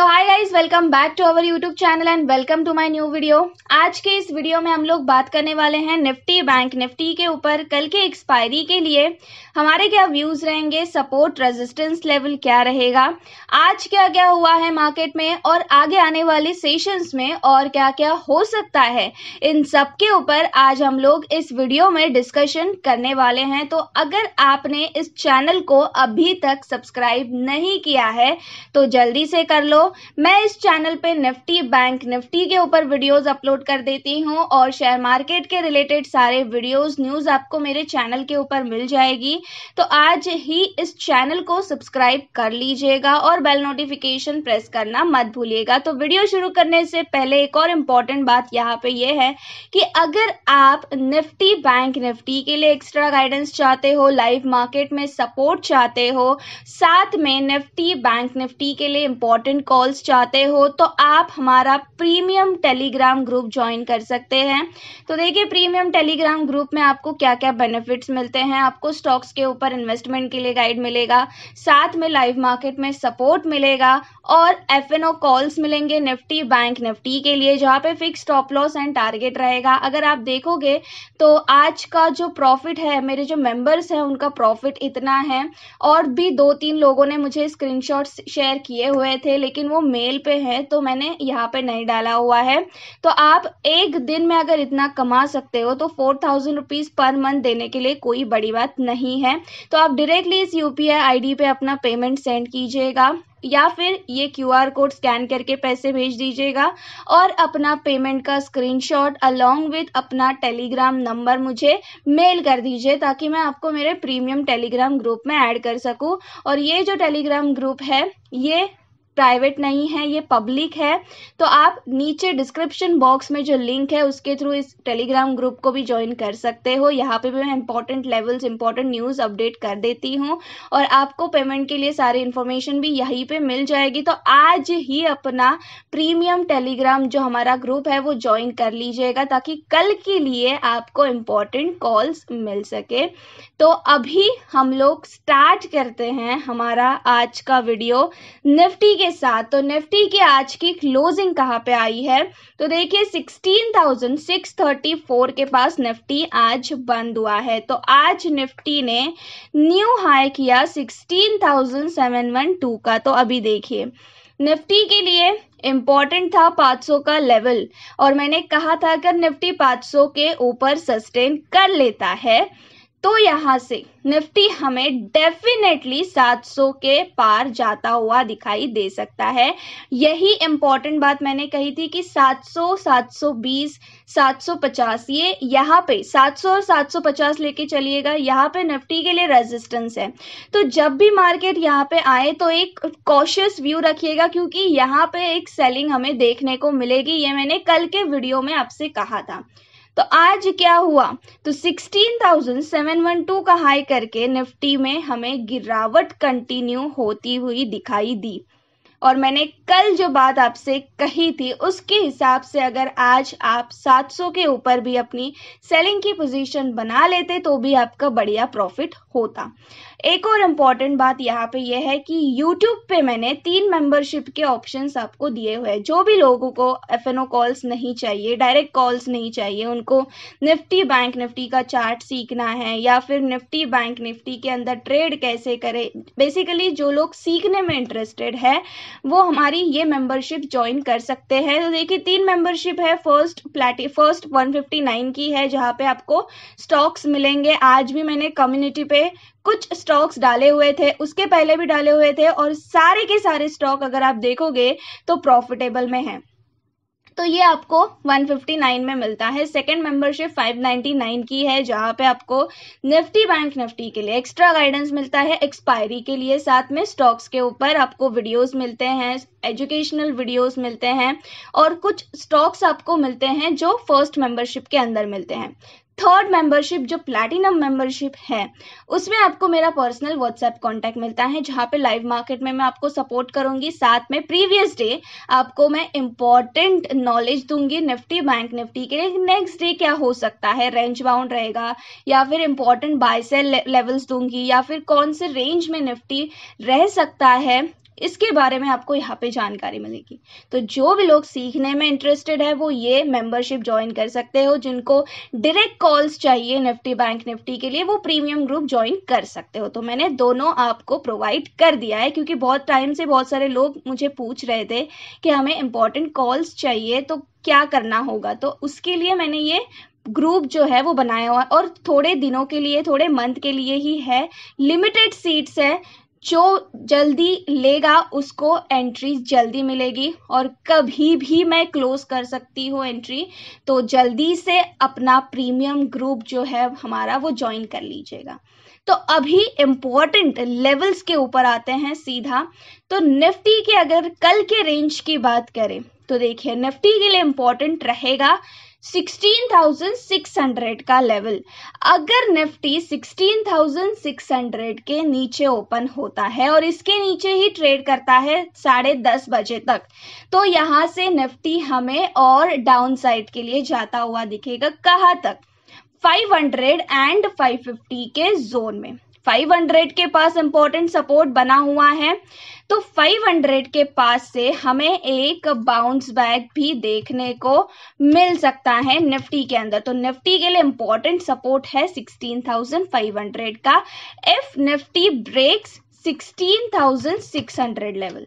So hi guys welcome back to our YouTube channel and welcome to my new video आज के इस video में हम लोग बात करने वाले हैं निफ्टी बैंक, निफ्टी के ऊपर कल के एक्सपायरी के लिए हमारे क्या व्यूज़ रहेंगे सपोर्ट रेजिस्टेंस लेवल क्या रहेगा, आज क्या क्या हुआ है मार्केट में और आगे आने वाले सेशंस में और क्या क्या हो सकता है, इन सब के ऊपर आज हम लोग इस वीडियो में डिस्कशन करने वाले हैं। तो अगर आपने इस चैनल को अभी तक सब्सक्राइब नहीं किया है तो जल्दी से कर लो। मैं इस चैनल पे निफ्टी बैंक, निफ्टी के ऊपर वीडियोस अपलोड कर देती हूँ और शेयर मार्केट के रिलेटेड सारे वीडियोस न्यूज़ आपको मेरे चैनल के ऊपर मिल जाएगी। तो आज ही इस चैनल को सब्सक्राइब कर लीजिएगा और बेल नोटिफिकेशन प्रेस करना मत भूलिएगा। तो वीडियो शुरू करने से पहले एक और इंपॉर्टेंट बात यहाँ पे ये है कि अगर आप निफ्टी बैंक, निफ्टी के लिए एक्स्ट्रा गाइडेंस चाहते हो लाइव मार्केट में सपोर्ट चाहते हो, साथ में निफ्टी बैंक, निफ्टी के लिए इंपॉर्टेंट कॉल्स चाहते हो तो आप हमारा प्रीमियम टेलीग्राम ग्रुप ज्वाइन कर सकते हैं। तो देखिए प्रीमियम टेलीग्राम ग्रुप में आपको क्या क्या बेनिफिट्स मिलते हैं, आपको स्टॉक्स के ऊपर इन्वेस्टमेंट के लिए गाइड मिलेगा, साथ में लाइव मार्केट में सपोर्ट मिलेगा और एफ़ एन ओ कॉल्स मिलेंगे निफ्टी बैंक निफ्टी के लिए, जहाँ पे fix stop loss and target रहेगा। अगर आप देखोगे तो आज का जो प्रॉफिट है, मेरे जो मेंबर्स हैं, उनका प्रॉफिट इतना है और भी दो तीन लोगों ने मुझे स्क्रीनशॉट्स शेयर किए हुए थे, लेकिन वो मेल पे है तो मैंने यहाँ पे नहीं डाला हुआ है। तो आप एक दिन में अगर इतना कमा सकते हो तो four thousand rupees per month देने के लिए कोई बड़ी बात नहीं है। तो आप डायरेक्टली इस यू पी पे अपना पेमेंट सेंड कीजिएगा, या फिर ये क्यू आर कोड स्कैन करके पैसे भेज दीजिएगा, और अपना पेमेंट का स्क्रीनशॉट अलोंग विथ अपना टेलीग्राम नंबर मुझे मेल कर दीजिए, ताकि मैं आपको मेरे प्रीमियम टेलीग्राम ग्रुप में ऐड कर सकूँ। और ये जो टेलीग्राम ग्रुप है, ये प्राइवेट नहीं है, ये पब्लिक है। तो आप नीचे डिस्क्रिप्शन बॉक्स में जो लिंक है, उसके थ्रू इस टेलीग्राम ग्रुप को भी ज्वाइन कर सकते हो। यहाँ पे भी मैं important levels important news update कर देती हूँ और आपको पेमेंट के लिए सारी इन्फॉर्मेशन भी यहीं पे मिल जाएगी। तो आज ही अपना प्रीमियम टेलीग्राम जो हमारा ग्रुप है, वो ज्वाइन कर लीजिएगा ताकि कल के लिए आपको इंपॉर्टेंट कॉल्स मिल सके। तो अभी हम लोग स्टार्ट करते हैं हमारा आज का वीडियो निफ्टी के साथ तो निफ्टी की आज की क्लोजिंग कहाँ पे आई है? तो देखिए 16,634 के पास निफ्टी आज बंद हुआ है। तो आज निफ्टी ने न्यू हाई किया 16,712 का। तो अभी देखिए निफ्टी के लिए इंपॉर्टेंट था 500 का लेवल और मैंने कहा था अगर निफ्टी 500 के ऊपर सस्टेन कर लेता है। तो यहाँ से निफ्टी हमें डेफिनेटली 700 के पार जाता हुआ दिखाई दे सकता है। यही इंपॉर्टेंट बात मैंने कही थी कि 700 720 750 ये यहाँ पे 700 और 750 लेके चलिएगा, यहाँ पे निफ्टी के लिए रेजिस्टेंस है। तो जब भी मार्केट यहाँ पे आए तो एक कॉशियस व्यू रखिएगा क्योंकि यहाँ पे एक सेलिंग हमें देखने को मिलेगी, ये मैंने कल के वीडियो में आपसे कहा था। तो आज क्या हुआ? तो 16,712 का हाई करके निफ्टी में हमें गिरावट कंटिन्यू होती हुई दिखाई दी। और मैंने कल जो बात आपसे कही थी, उसके हिसाब से अगर आज आप 700 के ऊपर भी अपनी सेलिंग की पोजीशन बना लेते तो भी आपका बढ़िया प्रॉफिट होता। एक और इंपॉर्टेंट बात यहाँ पे यह है कि यूट्यूब पे मैंने तीन मेंबरशिप के ऑप्शंस आपको दिए हुए हैं। जो भी लोगों को एफएनओ कॉल्स नहीं चाहिए डायरेक्ट कॉल्स नहीं चाहिए, उनको निफ्टी बैंक, निफ्टी का चार्ट सीखना है, या फिर निफ्टी बैंक, निफ्टी के अंदर ट्रेड कैसे करें। बेसिकली जो लोग सीखने में इंटरेस्टेड है वो हमारी ये मेंबरशिप ज्वाइन कर सकते हैं। तो देखिए, तीन मेंबरशिप है फ़र्स्ट प्लेटी फ़र्स्ट 159 की है, जहाँ पे आपको स्टॉक्स मिलेंगे। आज भी मैंने कम्युनिटी पे कुछ स्टॉक्स डाले हुए थे, उसके पहले भी डाले हुए थे और सारे के सारे स्टॉक अगर आप देखोगे तो प्रॉफिटेबल में है। तो ये आपको 159 में मिलता है। सेकंड मेंबरशिप 599 की है, जहाँ पे आपको निफ्टी बैंक निफ्टी के लिए एक्स्ट्रा गाइडेंस मिलता है एक्सपायरी के लिए। साथ में स्टॉक्स के ऊपर आपको वीडियोस मिलते हैं एजुकेशनल वीडियोस मिलते हैं और कुछ स्टॉक्स आपको मिलते हैं जो फ़र्स्ट मेंबरशिप के अंदर मिलते हैं। थर्ड मेंबरशिप जो प्लैटिनम मेंबरशिप है, उसमें आपको मेरा पर्सनल व्हाट्सएप कांटेक्ट मिलता है, जहाँ पे लाइव मार्केट में मैं आपको सपोर्ट करूँगी। साथ में प्रीवियस डे आपको मैं इंपॉर्टेंट नॉलेज दूँगी निफ्टी बैंक निफ्टी के लिए। नेक्स्ट डे क्या हो सकता है? रेंज बाउंड रहेगा, या फिर इंपॉर्टेंट बाय सेल लेवल्स दूँगी, या फिर कौन से रेंज में निफ्टी रह सकता है? इसके बारे में आपको यहाँ पे जानकारी मिलेगी। तो जो भी लोग सीखने में इंटरेस्टेड है, वो ये मेंबरशिप ज्वाइन कर सकते हो, जिनको डायरेक्ट कॉल्स चाहिए निफ्टी बैंक निफ्टी के लिए, वो प्रीमियम ग्रुप ज्वाइन कर सकते हो। तो मैंने दोनों आपको प्रोवाइड कर दिया है, क्योंकि बहुत टाइम से बहुत सारे लोग मुझे पूछ रहे थे कि हमें इंपॉर्टेंट कॉल्स चाहिए तो क्या करना होगा? तो उसके लिए मैंने ये ग्रुप जो है, वो बनाया हुआ है और थोड़े दिनों के लिए, थोड़े मंथ के लिए ही है। लिमिटेड सीट्स है जो जल्दी लेगा, उसको एंट्री जल्दी मिलेगी। और कभी भी मैं क्लोज कर सकती हूँ एंट्री तो जल्दी से अपना प्रीमियम ग्रुप जो है हमारा, वो ज्वाइन कर लीजिएगा। तो अभी इम्पोर्टेंट लेवल्स के ऊपर आते हैं सीधा। तो निफ्टी के अगर कल के रेंज की बात करें तो देखिए, निफ्टी के लिए इम्पोर्टेंट रहेगा 16,600 का लेवल। अगर निफ्टी 16,600 के नीचे ओपन होता है और इसके नीचे ही ट्रेड करता है साढ़े दस बजे तक तो यहाँ से निफ्टी हमें और डाउन साइड के लिए जाता हुआ दिखेगा कहाँ तक? 500 एंड 550 के जोन में। 500 के पास इंपॉर्टेंट सपोर्ट बना हुआ है। तो 500 के पास से हमें एक बाउंस बैक भी देखने को मिल सकता है निफ्टी के अंदर। तो निफ्टी के लिए इंपॉर्टेंट सपोर्ट है 16,500 का। इफ़ निफ्टी ब्रेक्स 16,600 लेवल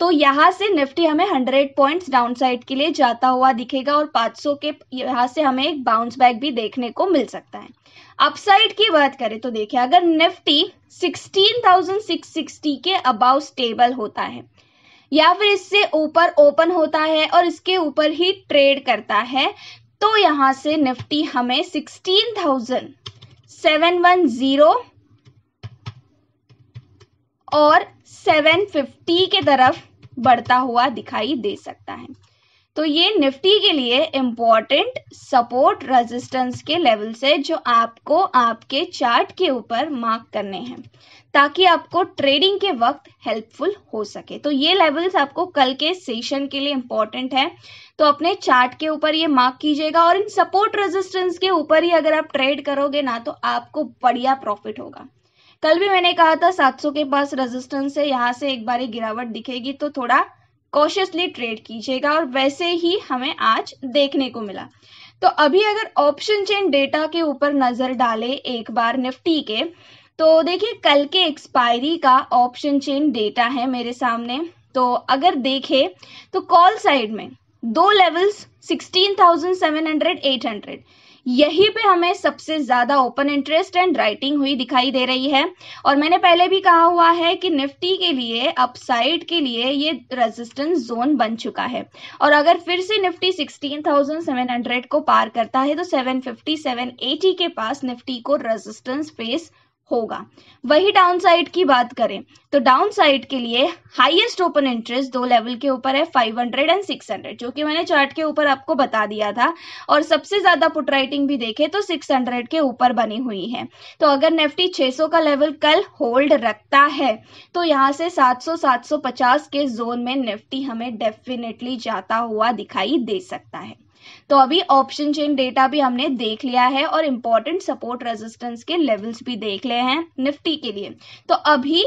तो यहाँ से निफ्टी हमें 100 पॉइंट्स डाउन साइड के लिए जाता हुआ दिखेगा और 500 के यहाँ से हमें एक बाउंस बैक भी देखने को मिल सकता है। अपसाइड की बात करें तो देखिए अगर निफ्टी 16,660 के अबाउ स्टेबल होता है या फिर इससे ऊपर ओपन होता है और इसके ऊपर ही ट्रेड करता है तो यहाँ से निफ्टी हमें 16,710 और 750 के तरफ़ बढ़ता हुआ दिखाई दे सकता है। तो ये निफ्टी के लिए इंपॉर्टेंट सपोर्ट रेजिस्टेंस के लेवल से जो आपको आपके चार्ट के ऊपर मार्क करने हैं, ताकि आपको ट्रेडिंग के वक्त हेल्पफुल हो सके। तो ये लेवल्स आपको कल के सेशन के लिए इंपॉर्टेंट है। तो अपने चार्ट के ऊपर ये मार्क कीजिएगा और इन सपोर्ट रेजिस्टेंस के ऊपर ही अगर आप ट्रेड करोगे ना तो आपको बढ़िया प्रॉफिट होगा। कल भी मैंने कहा था 700 के पास रेजिस्टेंस है, यहाँ से एक बार गिरावट दिखेगी तो थोड़ा कॉशियसली ट्रेड कीजिएगा और वैसे ही हमें आज देखने को मिला। तो अभी अगर ऑप्शन चेन डेटा के ऊपर नज़र डाले एक बार निफ्टी के तो देखिए कल के एक्सपायरी का ऑप्शन चेन डेटा है मेरे सामने। तो अगर देखे तो कॉल साइड में दो लेवल्स 16,700 800 यहीं पे हमें सबसे ज़्यादा ओपन इंटरेस्ट एंड राइटिंग हुई दिखाई दे रही है। और मैंने पहले भी कहा हुआ है कि निफ्टी के लिए अपसाइड के लिए ये रेजिस्टेंस जोन बन चुका है। और अगर फिर से निफ्टी 16,700 को पार करता है तो 750 780 के पास निफ्टी को रेजिस्टेंस फेस होगा। वही डाउन साइड की बात करें तो डाउन साइड के लिए हाईएस्ट ओपन इंटरेस्ट दो लेवल के ऊपर है 500 एंड 600 जो कि मैंने चार्ट के ऊपर आपको बता दिया था। और सबसे ज़्यादा पुट राइटिंग भी देखे तो 600 के ऊपर बनी हुई है। तो अगर निफ्टी 600 का लेवल कल होल्ड रखता है तो यहाँ से 700 750 के जोन में निफ्टी हमें डेफिनेटली जाता हुआ दिखाई दे सकता है। तो अभी ऑप्शन चेन डेटा भी हमने देख लिया है और इंपॉर्टेंट सपोर्ट रेजिस्टेंस के लेवल्स भी देख लिए हैं निफ्टी के लिए। तो अभी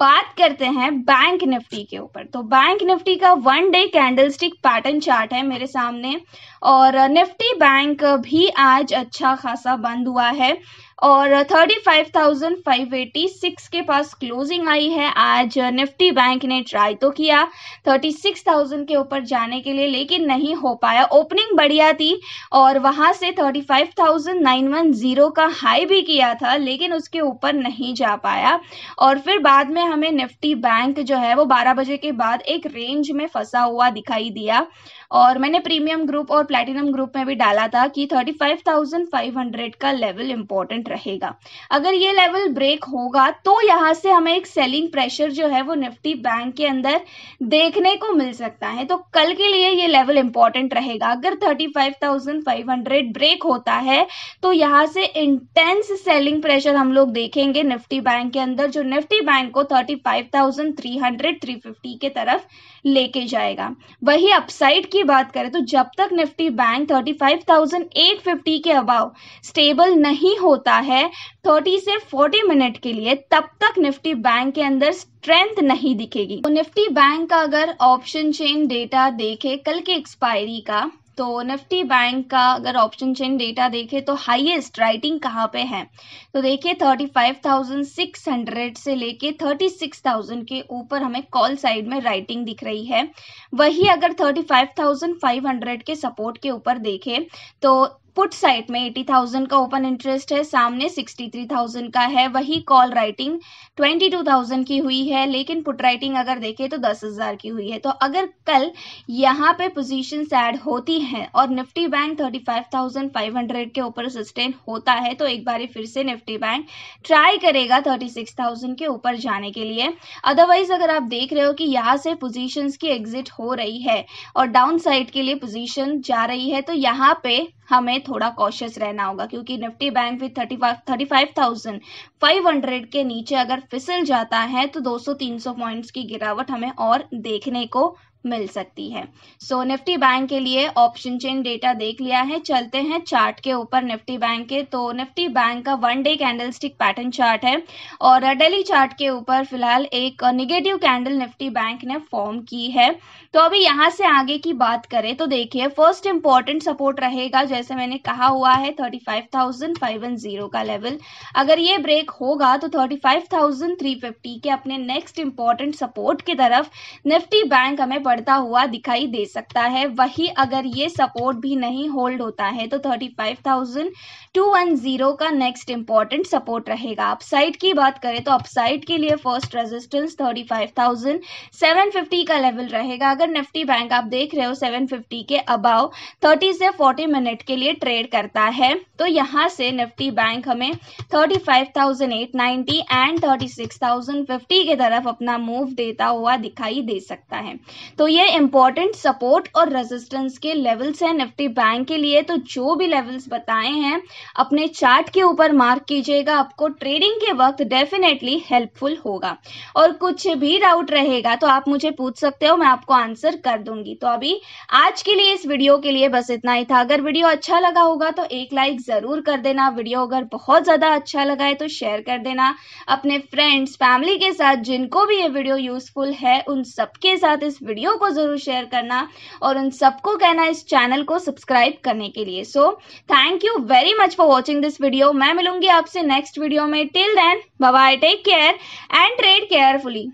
बात करते हैं बैंक निफ्टी के ऊपर। तो बैंक निफ्टी का one day candlestick pattern chart है मेरे सामने और निफ्टी बैंक भी आज अच्छा खासा बंद हुआ है। और 35,586 के पास क्लोजिंग आई है। आज निफ्टी बैंक ने ट्राई तो किया 36,000 के ऊपर जाने के लिए लेकिन नहीं हो पाया। ओपनिंग बढ़िया थी और वहाँ से 35,910 का हाई भी किया था लेकिन उसके ऊपर नहीं जा पाया। और फिर बाद में हमें निफ्टी बैंक जो है वो 12 बजे के बाद एक रेंज में फंसा हुआ दिखाई दिया। और मैंने प्रीमियम ग्रुप और प्लेटिनम ग्रुप में भी डाला था कि 35,500 का लेवल इंपॉर्टेंट रहेगा। अगर ये लेवल ब्रेक होगा तो यहाँ से हमें एक सेलिंग प्रेशर जो है वो निफ्टी बैंक के अंदर देखने को मिल सकता है। तो कल के लिए ये लेवल इंपॉर्टेंट रहेगा। अगर 35,500 ब्रेक होता है तो यहाँ से इंटेंस सेलिंग प्रेशर हम लोग देखेंगे निफ्टी बैंक के अंदर जो निफ्टी बैंक को 35,300 350 के तरफ़ लेके जाएगा। वही अपसाइड की बात करें तो जब तक निफ्टी बैंक 35,850 के अबाव स्टेबल नहीं होता है 30 से 40 मिनट के लिए तब तक निफ्टी बैंक के अंदर स्ट्रेंथ नहीं दिखेगी। तो निफ्टी बैंक का अगर ऑप्शन चेन डेटा देखे कल के एक्सपायरी का तो निफ्टी बैंक का अगर ऑप्शन चेन डेटा देखें तो हाईएस्ट राइटिंग कहाँ पे है? तो देखिए 35,600 से लेके 36,000 के ऊपर हमें कॉल साइड में राइटिंग दिख रही है। वही अगर 35,500 के सपोर्ट के ऊपर देखें तो पुट साइड में 80,000 का ओपन इंटरेस्ट है सामने 63,000 का है वही कॉल राइटिंग 22,000 की हुई है लेकिन पुट राइटिंग अगर देखें तो 10,000 की हुई है। तो अगर कल यहाँ पे पोजीशन ऐड होती हैं और निफ्टी बैंक 35,500 के ऊपर सस्टेन होता है तो एक बार फिर से निफ्टी बैंक ट्राई करेगा 36,000 के ऊपर जाने के लिए। अदरवाइज़ अगर आप देख रहे हो कि यहाँ से पोजिशन की एग्जिट हो रही है और डाउन साइड के लिए पोजिशन जा रही है तो यहाँ पे हमें थोड़ा कॉशियस रहना होगा, क्योंकि Nifty bank with thirty five thirty five thousand five hundred के नीचे अगर फिसल जाता है तो 200-300 पॉइंट्स की गिरावट हमें और देखने को मिल सकती है। सो निफ्टी बैंक के लिए ऑप्शन चेन डेटा देख लिया है। चलते हैं चार्ट के ऊपर निफ्टी बैंक के। तो निफ्टी बैंक का one day candlestick pattern chart है। और डेली चार्ट के ऊपर फ़िलहाल एक निगेटिव कैंडल निफ्टी बैंक ने फॉर्म की है। तो अभी यहाँ से आगे की बात करें तो देखिए फ़र्स्ट इंपॉर्टेंट सपोर्ट रहेगा। जैसे मैंने कहा हुआ है thirty five thousand five one zero का लेवल अगर ये ब्रेक होगा तो thirty five thousand three fifty के अपने नेक्स्ट इंपॉर्टेंट सपोर्ट की तरफ़ निफ्टी बैंक हमें बढ़ता हुआ दिखाई दे सकता है। वही अगर ये सपोर्ट भी नहीं होल्ड होता है तो thirty five thousand two one zero का नेक्स्ट इंपॉर्टेंट सपोर्ट रहेगा। अपसाइड की बात करें तो अपसाइड के लिए first resistance thirty five thousand seven fifty का लेवल रहेगा। अगर निफ्टी बैंक आप देख रहे हो सेवन फिफ्टी के अबाव थर्टी से फोर्टी मिनट के लिए ट्रेड करता है। तो यहाँ से निफ्टी बैंक हमें thirty five thousand eight ninety and thirty six thousand fifty के तरफ़ अपना मूव देता हुआ दिखाई दे सकता है। तो ये इंपॉर्टेंट सपोर्ट और रेजिस्टेंस के लेवल्स हैं निफ्टी बैंक के लिए। तो जो भी लेवल्स बताए हैं, अपने चार्ट के ऊपर मार्क कीजिएगा। आपको ट्रेडिंग के वक्त डेफिनेटली हेल्पफुल होगा। और कुछ भी डाउट रहेगा तो आप मुझे पूछ सकते हो, मैं आपको आंसर कर दूँगी। तो अभी आज के लिए इस वीडियो के लिए बस इतना ही था। अगर वीडियो अच्छा लगा होगा तो एक लाइक ज़रूर कर देना। वीडियो अगर बहुत ज़्यादा अच्छा लगा है तो शेयर कर देना। अपने फ्रेंड्स फैमिली के साथ जिनको भी ये वीडियो यूजफुल है, उन सबके साथ इस वीडियो को को ज़रूर शेयर करना और उन सबको कहना इस चैनल को सब्सक्राइब करने के लिए। So thank you very much for watching this video मैं मिलूँगी आपसे नेक्स्ट वीडियो में। Till then bye take care and trade carefully